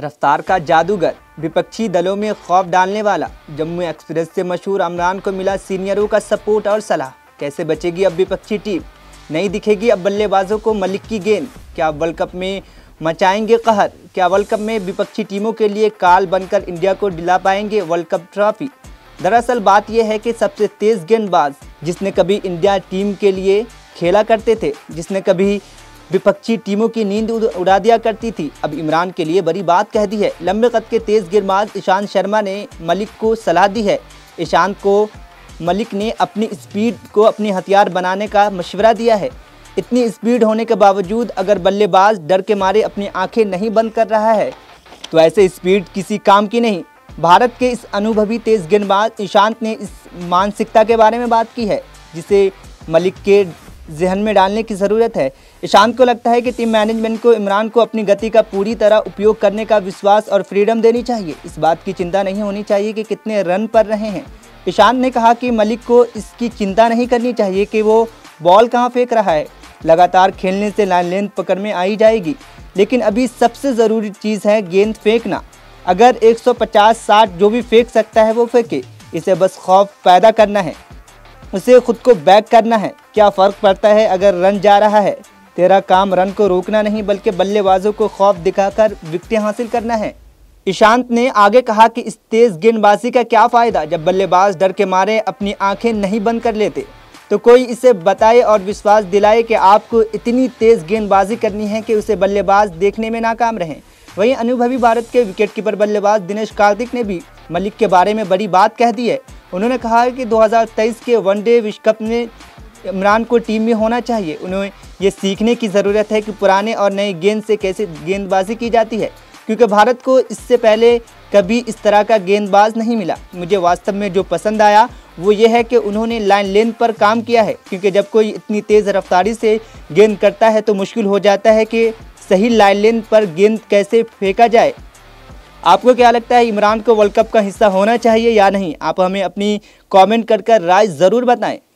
रफ्तार का जादूगर, विपक्षी दलों में खौफ डालने वाला। जम्मू एक्सप्रेस से मशहूर अमरान को मिला सीनियरों का सपोर्ट और सलाह। कैसे बचेगी अब विपक्षी टीम? नहीं दिखेगी अब बल्लेबाजों को मलिक की गेंद। क्या वर्ल्ड कप में मचाएँगे कहर? क्या वर्ल्ड कप में विपक्षी टीमों के लिए काल बनकर इंडिया को दिला पाएँगे वर्ल्ड कप ट्रॉफी? दरअसल बात यह है कि सबसे तेज गेंदबाज जिसने कभी इंडिया टीम के लिए खेला करते थे, जिसने कभी विपक्षी टीमों की नींद उड़ा दिया करती थी। अब इमरान के लिए बड़ी बात कह दी है। लंबे कद के तेज गेंदबाज ईशांत शर्मा ने मलिक को सलाह दी है। ईशांत को मलिक ने अपनी स्पीड को अपनी हथियार बनाने का मशवरा दिया है। इतनी स्पीड होने के बावजूद अगर बल्लेबाज डर के मारे अपनी आँखें नहीं बंद कर रहा है तो ऐसे स्पीड किसी काम की नहीं। भारत के इस अनुभवी तेज गेंदबाज ईशांत ने इस मानसिकता के बारे में बात की है, जिसे मलिक के जहन में डालने की ज़रूरत है। ईशांत को लगता है कि टीम मैनेजमेंट को, इमरान को अपनी गति का पूरी तरह उपयोग करने का विश्वास और फ्रीडम देनी चाहिए। इस बात की चिंता नहीं होनी चाहिए कि कितने रन पर रहे हैं। ईशांत ने कहा कि मलिक को इसकी चिंता नहीं करनी चाहिए कि वो बॉल कहाँ फेंक रहा है। लगातार खेलने से लाइन लेंथ पकड़ में आई जाएगी, लेकिन अभी सबसे ज़रूरी चीज़ है गेंद फेंकना। अगर 150-60 जो भी फेंक सकता है वो फेंके। इसे बस खौफ पैदा करना है। उसे खुद को बैक करना है। क्या फ़र्क पड़ता है अगर रन जा रहा है? तेरा काम रन को रोकना नहीं, बल्कि बल्लेबाजों को खौफ दिखाकर विकटें हासिल करना है। ईशांत ने आगे कहा कि इस तेज़ गेंदबाजी का क्या फ़ायदा, जब बल्लेबाज डर के मारे अपनी आँखें नहीं बंद कर लेते। तो कोई इसे बताए और विश्वास दिलाए कि आपको इतनी तेज़ गेंदबाजी करनी है कि उसे बल्लेबाज देखने में नाकाम रहें। वहीं अनुभवी भारत के विकेटकीपर बल्लेबाज दिनेश कार्तिक ने भी मलिक के बारे में बड़ी बात कह दी है। उन्होंने कहा कि 2023 के वनडे विश्व कप में इमरान को टीम में होना चाहिए। उन्हें ये सीखने की ज़रूरत है कि पुराने और नए गेंद से कैसे गेंदबाजी की जाती है, क्योंकि भारत को इससे पहले कभी इस तरह का गेंदबाज नहीं मिला। मुझे वास्तव में जो पसंद आया, वो ये है कि उन्होंने लाइन लेंथ पर काम किया है, क्योंकि जब कोई इतनी तेज़ रफ्तारी से गेंद करता है तो मुश्किल हो जाता है कि सही लाइन लेंथ पर गेंद कैसे फेंका जाए। आपको क्या लगता है, इमरान को वर्ल्ड कप का हिस्सा होना चाहिए या नहीं? आप हमें अपनी कमेंट कर कर राय ज़रूर बताएँ।